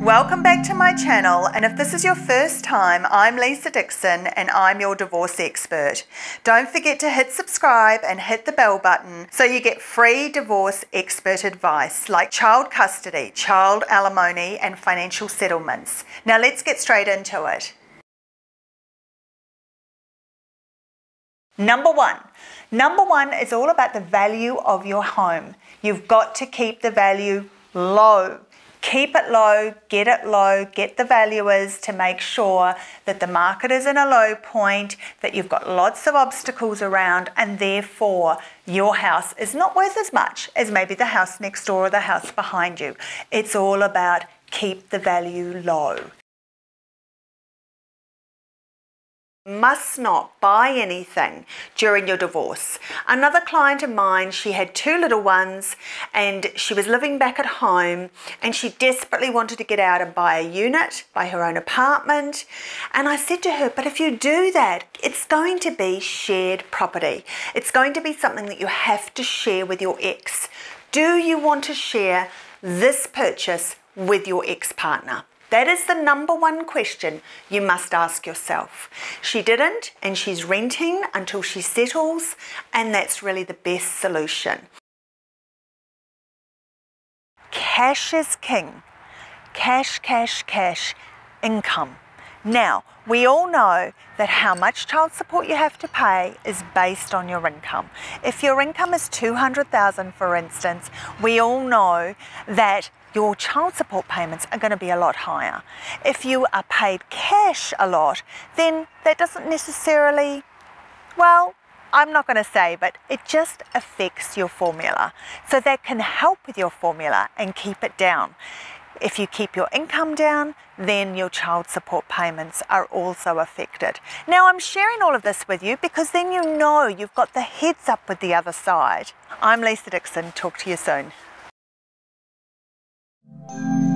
Welcome back to my channel and if this is your first time, I'm Lisa Dixon and I'm your divorce expert. Don't forget to hit subscribe and hit the bell button so you get free divorce expert advice like child custody, child alimony and financial settlements. Now let's get straight into it. Number one. Number one is all about the value of your home. You've got to keep the value low keep it low, get it low, get the valuers to make sure that the market is in a low point, that you've got lots of obstacles around, and therefore your house is not worth as much as maybe the house next door or the house behind you. It's all about keep the value low. Must not buy anything during your divorce. Another client of mine, she had two little ones and she was living back at home and she desperately wanted to get out and buy a unit, buy her own apartment. And I said to her, but if you do that, it's going to be shared property. It's going to be something that you have to share with your ex. Do you want to share this purchase with your ex partner? That is the number one question you must ask yourself. She didn't, and she's renting until she settles, and that's really the best solution. Cash is king. Cash, cash, cash, income. Now, we all know that how much child support you have to pay is based on your income. If your income is 200,000 for instance, we all know that your child support payments are going to be a lot higher. If you are paid cash a lot, then that doesn't necessarily, well, I'm not going to say, but it just affects your formula. So that can help with your formula and keep it down. If you keep your income down, then your child support payments are also affected. Now, I'm sharing all of this with you because then you know you've got the heads up with the other side. I'm Lisa Dixon. Talk to you soon. Música